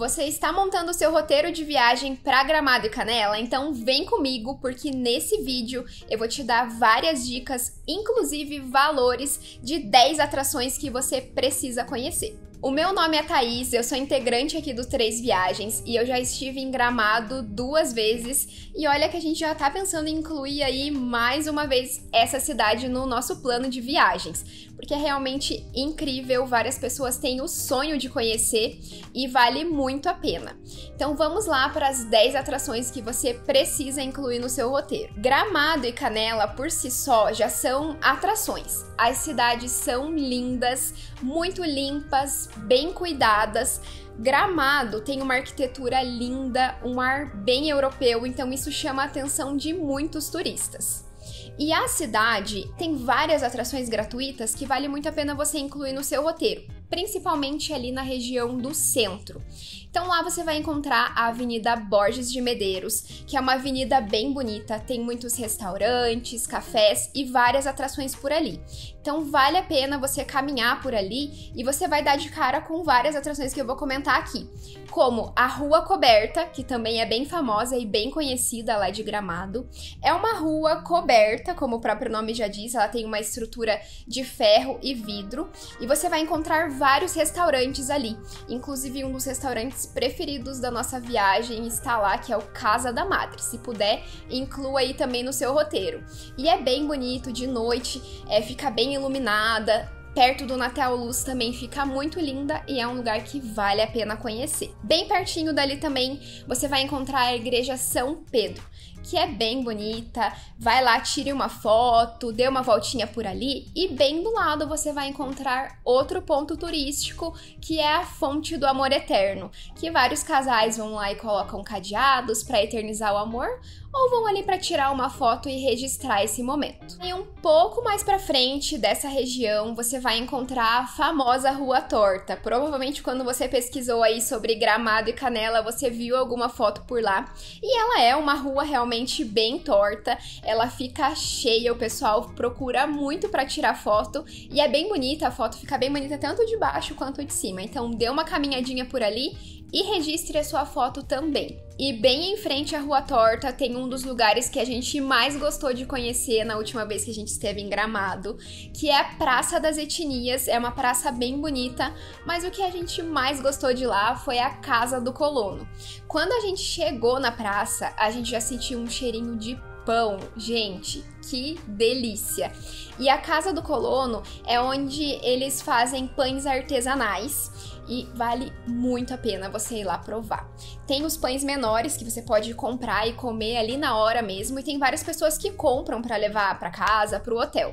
Você está montando o seu roteiro de viagem para Gramado e Canela? Então vem comigo porque nesse vídeo eu vou te dar várias dicas, inclusive valores de 10 atrações que você precisa conhecer. O meu nome é Thaís, eu sou integrante aqui do Três Viagens e eu já estive em Gramado duas vezes. E olha que a gente já tá pensando em incluir aí mais uma vez essa cidade no nosso plano de viagens, porque é realmente incrível, várias pessoas têm o sonho de conhecer e vale muito a pena. Então vamos lá para as 10 atrações que você precisa incluir no seu roteiro. Gramado e Canela por si só já são atrações. As cidades são lindas, muito limpas, bem cuidadas. Gramado tem uma arquitetura linda, um ar bem europeu, então isso chama a atenção de muitos turistas. E a cidade tem várias atrações gratuitas que vale muito a pena você incluir no seu roteiro, principalmente ali na região do centro. Então lá você vai encontrar a Avenida Borges de Medeiros, que é uma avenida bem bonita, tem muitos restaurantes, cafés e várias atrações por ali. Então vale a pena você caminhar por ali e você vai dar de cara com várias atrações que eu vou comentar aqui, como a Rua Coberta, que também é bem famosa e bem conhecida lá de Gramado. É uma rua coberta, como o próprio nome já diz, ela tem uma estrutura de ferro e vidro, e você vai encontrar vários restaurantes ali, inclusive um dos restaurantes preferidos da nossa viagem está lá, que é o Casa da Madre. Se puder, inclua aí também no seu roteiro. E é bem bonito de noite, é, fica bem iluminada, Perto do Natal Luz também fica muito linda e é um lugar que vale a pena conhecer. Bem pertinho dali também você vai encontrar a Igreja São Pedro que é bem bonita. Vai lá, tire uma foto, dê uma voltinha por ali e bem do lado você vai encontrar outro ponto turístico que é a Fonte do Amor Eterno, que vários casais vão lá e colocam cadeados para eternizar o amor ou vão ali para tirar uma foto e registrar esse momento. E um pouco mais para frente dessa região, você vai encontrar a famosa Rua Torta. Provavelmente quando você pesquisou aí sobre Gramado e Canela, você viu alguma foto por lá. E ela é uma rua realmente bem torta. Ela fica cheia, o pessoal procura muito para tirar foto e é bem bonita, a foto fica bem bonita tanto de baixo quanto de cima. Então dê uma caminhadinha por ali e registre a sua foto também. E bem em frente à Rua Torta tem um dos lugares que a gente mais gostou de conhecer na última vez que a gente esteve em Gramado, que é a Praça das Etnias. É uma praça bem bonita, mas o que a gente mais gostou de lá foi a Casa do Colono. Quando a gente chegou na praça, a gente já sentiu um cheirinho de pão, gente, que delícia! E a Casa do Colono é onde eles fazem pães artesanais e vale muito a pena você ir lá provar. Tem os pães menores que você pode comprar e comer ali na hora mesmo, e tem várias pessoas que compram para levar para casa, para o hotel.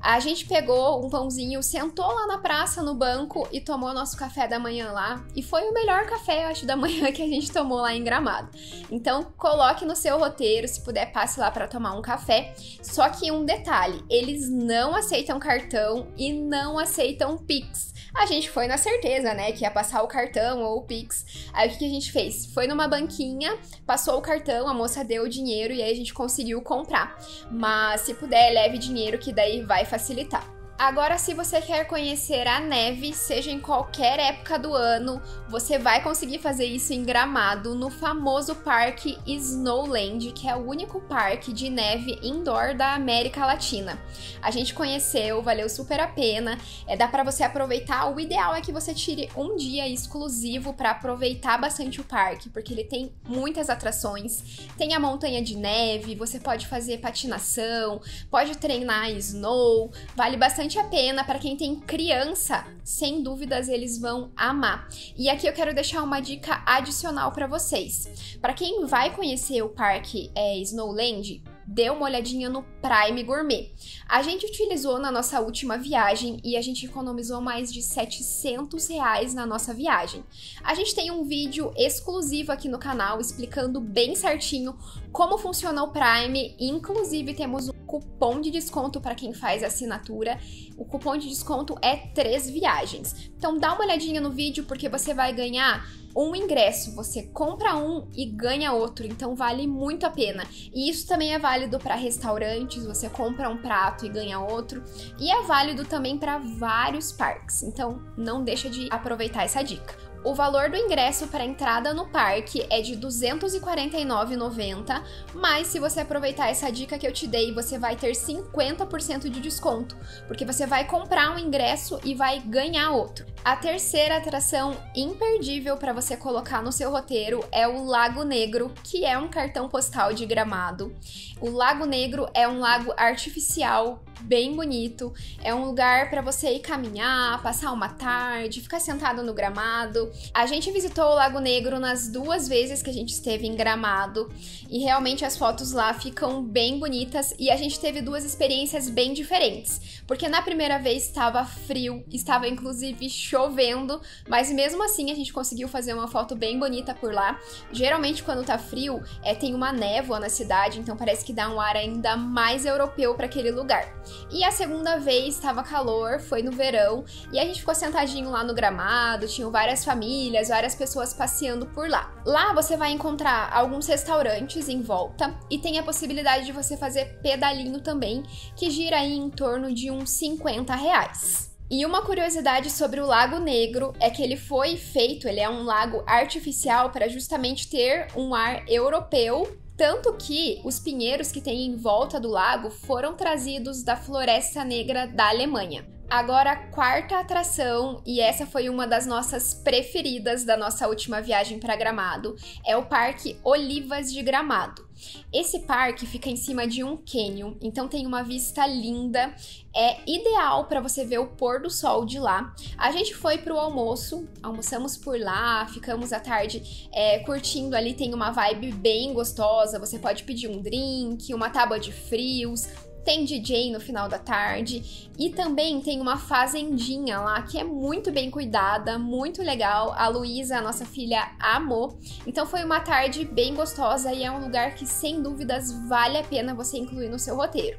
A gente pegou um pãozinho, sentou lá na praça no banco e tomou nosso café da manhã lá. E foi o melhor café, eu acho, da manhã que a gente tomou lá em Gramado. Então, coloque no seu roteiro, se puder, passe lá para tomar um café. Só que um detalhe: eles não aceitam cartão e não aceitam Pix a gente foi na certeza, né, que ia passar o cartão ou o Pix. Aí o que, que a gente fez? Foi numa banquinha, passou o cartão, a moça deu o dinheiro e aí a gente conseguiu comprar. Mas se puder, leve dinheiro que daí vai facilitar. Agora, se você quer conhecer a neve, seja em qualquer época do ano, você vai conseguir fazer isso em Gramado, no famoso parque Snowland, que é o único parque de neve indoor da América Latina. A gente conheceu, valeu super a pena. É, dá para você aproveitar. O ideal é que você tire um dia exclusivo para aproveitar bastante o parque, porque ele tem muitas atrações. Tem a montanha de neve, você pode fazer patinação, pode treinar snow, vale bastante bastante a pena para quem tem criança, sem dúvidas eles vão amar. E aqui eu quero deixar uma dica adicional para vocês. Para quem vai conhecer o parque é, Snowland, dê uma olhadinha no Prime Gourmet. A gente utilizou na nossa última viagem e a gente economizou mais de 700 reais na nossa viagem. A gente tem um vídeo exclusivo aqui no canal explicando bem certinho como funciona o Prime, inclusive temos um cupom de desconto para quem faz assinatura. O cupom de desconto é três viagens. Então dá uma olhadinha no vídeo porque você vai ganhar um ingresso, você compra um e ganha outro, então vale muito a pena. E isso também é válido para restaurantes, você compra um prato e ganha outro, e é válido também para vários parques. Então não deixa de aproveitar essa dica. O valor do ingresso para entrada no parque é de R$ 249,90, mas se você aproveitar essa dica que eu te dei, você vai ter 50% de desconto, porque você vai comprar um ingresso e vai ganhar outro. A terceira atração imperdível para você colocar no seu roteiro é o Lago Negro, que é um cartão postal de Gramado. O Lago Negro é um lago artificial bem bonito. É um lugar para você ir caminhar, passar uma tarde, ficar sentado no gramado. A gente visitou o Lago Negro nas duas vezes que a gente esteve em Gramado e realmente as fotos lá ficam bem bonitas e a gente teve duas experiências bem diferentes. Porque na primeira vez estava frio, estava inclusive chovendo, mas mesmo assim a gente conseguiu fazer uma foto bem bonita por lá. Geralmente quando tá frio, é tem uma névoa na cidade, então parece que dá um ar ainda mais europeu para aquele lugar. E a segunda vez estava calor, foi no verão, e a gente ficou sentadinho lá no gramado, tinham várias famílias, várias pessoas passeando por lá. Lá você vai encontrar alguns restaurantes em volta e tem a possibilidade de você fazer pedalinho também, que gira aí em torno de uns 50 reais. E uma curiosidade sobre o Lago Negro é que ele foi feito, ele é um lago artificial para justamente ter um ar europeu tanto que os pinheiros que tem em volta do lago foram trazidos da Floresta Negra da Alemanha. Agora, a quarta atração, e essa foi uma das nossas preferidas da nossa última viagem para Gramado, é o Parque Olivas de Gramado. Esse parque fica em cima de um cânion, então tem uma vista linda, é ideal para você ver o pôr do sol de lá. A gente foi para o almoço, almoçamos por lá, ficamos à tarde é, curtindo ali, tem uma vibe bem gostosa. Você pode pedir um drink, uma tábua de frios, tem DJ no final da tarde e também tem uma fazendinha lá que é muito bem cuidada, muito legal. A Luísa, a nossa filha, amou. Então foi uma tarde bem gostosa e é um lugar que sem dúvidas vale a pena você incluir no seu roteiro.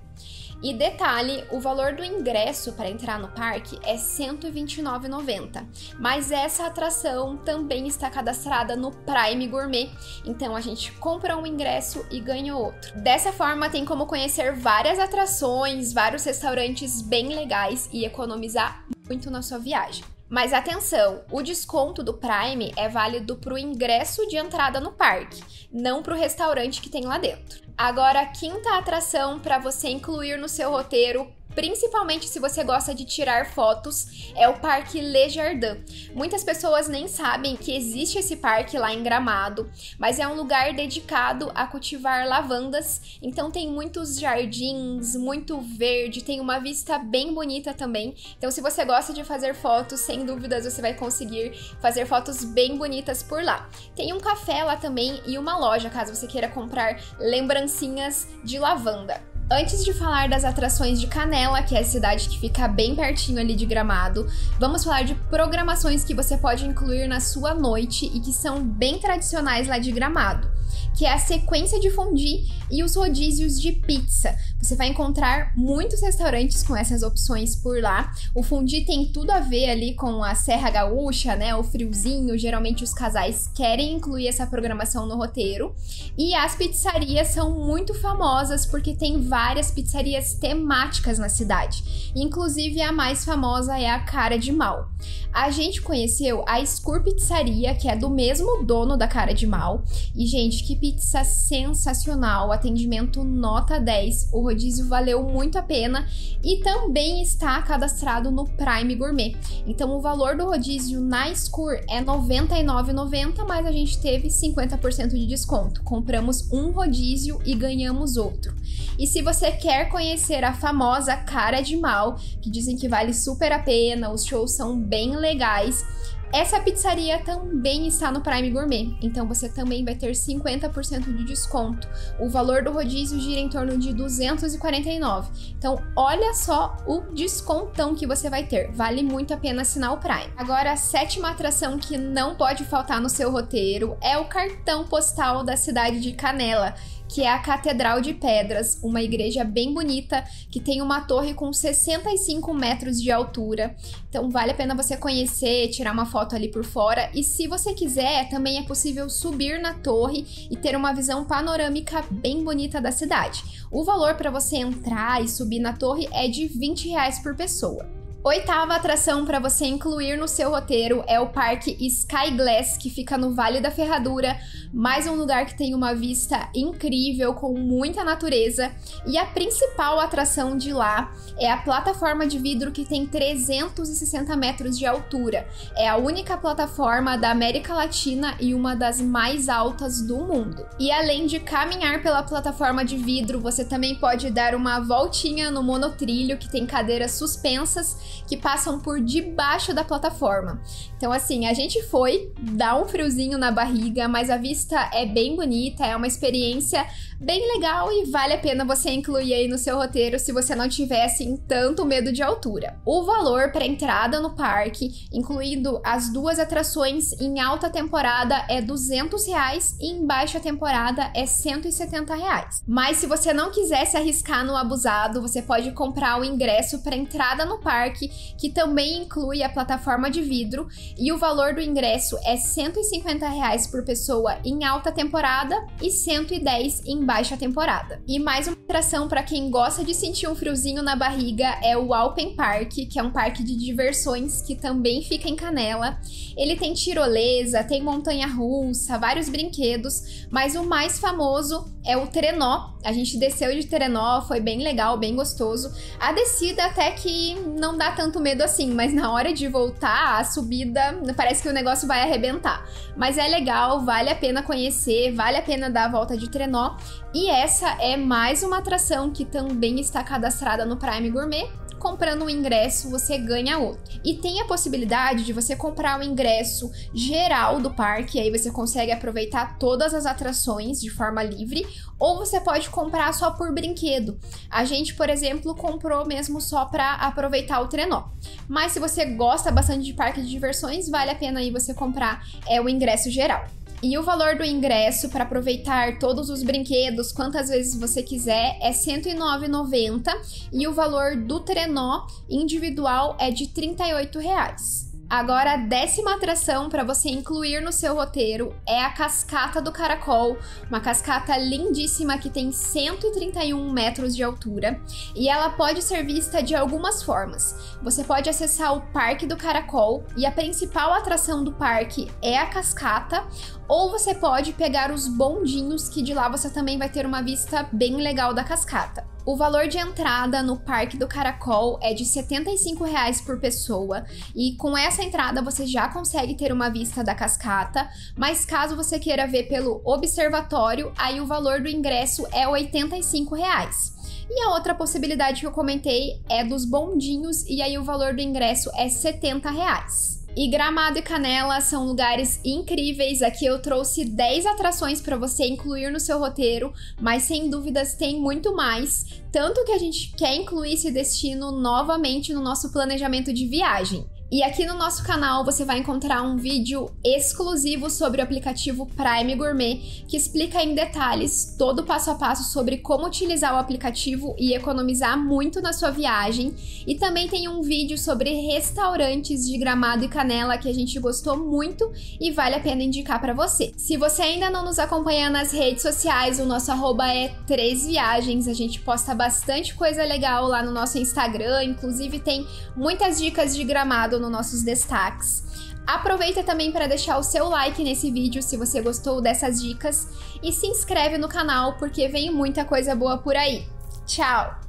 E detalhe, o valor do ingresso para entrar no parque é R$ 129,90, mas essa atração também está cadastrada no Prime Gourmet, então a gente compra um ingresso e ganha outro. Dessa forma, tem como conhecer várias atrações, vários restaurantes bem legais e economizar muito na sua viagem. Mas atenção, o desconto do Prime é válido para o ingresso de entrada no parque, não para o restaurante que tem lá dentro. Agora, a quinta atração para você incluir no seu roteiro principalmente se você gosta de tirar fotos, é o Parque Le Jardin. Muitas pessoas nem sabem que existe esse parque lá em Gramado, mas é um lugar dedicado a cultivar lavandas, então tem muitos jardins, muito verde, tem uma vista bem bonita também. Então, se você gosta de fazer fotos, sem dúvidas você vai conseguir fazer fotos bem bonitas por lá. Tem um café lá também e uma loja, caso você queira comprar lembrancinhas de lavanda. Antes de falar das atrações de Canela, que é a cidade que fica bem pertinho ali de Gramado, vamos falar de programações que você pode incluir na sua noite e que são bem tradicionais lá de Gramado que é a sequência de fondue e os rodízios de pizza. Você vai encontrar muitos restaurantes com essas opções por lá. O fondue tem tudo a ver ali com a Serra Gaúcha, né? O friozinho. Geralmente os casais querem incluir essa programação no roteiro. E as pizzarias são muito famosas porque tem várias pizzarias temáticas na cidade. Inclusive a mais famosa é a Cara de Mal. A gente conheceu a Skur Pizzaria, que é do mesmo dono da Cara de Mal. E gente, que pizza sensacional, atendimento nota 10. O rodízio valeu muito a pena e também está cadastrado no Prime Gourmet. Então o valor do rodízio na Skur é R$ 99,90, mas a gente teve 50% de desconto. Compramos um rodízio e ganhamos outro. E se você quer conhecer a famosa Cara de Mal, que dizem que vale super a pena, os shows são bem legais, essa pizzaria também está no Prime Gourmet, então você também vai ter 50% de desconto. O valor do rodízio gira em torno de 249. Então, olha só o descontão que você vai ter. Vale muito a pena assinar o Prime. Agora, a sétima atração que não pode faltar no seu roteiro é o cartão postal da cidade de Canela que é a Catedral de Pedras, uma igreja bem bonita que tem uma torre com 65 metros de altura. Então vale a pena você conhecer, tirar uma foto ali por fora. E se você quiser, também é possível subir na torre e ter uma visão panorâmica bem bonita da cidade. O valor para você entrar e subir na torre é de 20 reais por pessoa. Oitava atração para você incluir no seu roteiro é o Parque Sky Glass, que fica no Vale da Ferradura, mais um lugar que tem uma vista incrível, com muita natureza. E a principal atração de lá é a plataforma de vidro que tem 360 metros de altura. É a única plataforma da América Latina e uma das mais altas do mundo. E além de caminhar pela plataforma de vidro, você também pode dar uma voltinha no monotrilho, que tem cadeiras suspensas que passam por debaixo da plataforma. Então, assim, a gente foi, dá um friozinho na barriga, mas a vista é bem bonita, é uma experiência bem legal e vale a pena você incluir aí no seu roteiro se você não tiver assim tanto medo de altura. O valor para entrada no parque, incluindo as duas atrações em alta temporada, é 200 reais e em baixa temporada é 170 reais. Mas se você não quiser se arriscar no abusado, você pode comprar o ingresso para entrada no parque, que também inclui a plataforma de vidro e o valor do ingresso é 150 reais por pessoa em alta temporada e 110 em baixa temporada. E mais uma atração para quem gosta de sentir um friozinho na barriga é o Alpen Park, que é um parque de diversões que também fica em Canela. Ele tem tirolesa, tem montanha russa, vários brinquedos, mas o mais famoso é o trenó. A gente desceu de trenó, foi bem legal, bem gostoso. A descida até que não dá tanto medo assim, mas na hora de voltar, a subida, parece que o negócio vai arrebentar. Mas é legal, vale a pena conhecer, vale a pena dar a volta de trenó. E essa é mais uma atração que também está cadastrada no Prime Gourmet comprando um ingresso você ganha outro. E tem a possibilidade de você comprar o ingresso geral do parque, aí você consegue aproveitar todas as atrações de forma livre, ou você pode comprar só por brinquedo. A gente, por exemplo, comprou mesmo só para aproveitar o trenó. Mas se você gosta bastante de parque de diversões, vale a pena aí você comprar é o ingresso geral. E o valor do ingresso para aproveitar todos os brinquedos quantas vezes você quiser é R$ 109,90 e o valor do trenó individual é de R$ 38. Agora, a décima atração para você incluir no seu roteiro é a Cascata do Caracol, uma cascata lindíssima que tem 131 metros de altura e ela pode ser vista de algumas formas. Você pode acessar o Parque do Caracol e a principal atração do parque é a cascata, ou você pode pegar os bondinhos que de lá você também vai ter uma vista bem legal da cascata. O valor de entrada no Parque do Caracol é de 75 reais por pessoa, e com essa entrada você já consegue ter uma vista da cascata, mas caso você queira ver pelo observatório, aí o valor do ingresso é 85 reais. E a outra possibilidade que eu comentei é dos bondinhos, e aí o valor do ingresso é 70 reais. E Gramado e Canela são lugares incríveis. Aqui eu trouxe 10 atrações para você incluir no seu roteiro, mas sem dúvidas tem muito mais. Tanto que a gente quer incluir esse destino novamente no nosso planejamento de viagem. E aqui no nosso canal você vai encontrar um vídeo exclusivo sobre o aplicativo Prime Gourmet que explica em detalhes todo o passo a passo sobre como utilizar o aplicativo e economizar muito na sua viagem. E também tem um vídeo sobre restaurantes de Gramado e Canela que a gente gostou muito e vale a pena indicar para você. Se você ainda não nos acompanha nas redes sociais, o nosso arroba é 3viagens. A gente posta bastante coisa legal lá no nosso Instagram, inclusive tem muitas dicas de Gramado no nossos destaques. Aproveita também para deixar o seu like nesse vídeo se você gostou dessas dicas e se inscreve no canal porque vem muita coisa boa por aí. Tchau!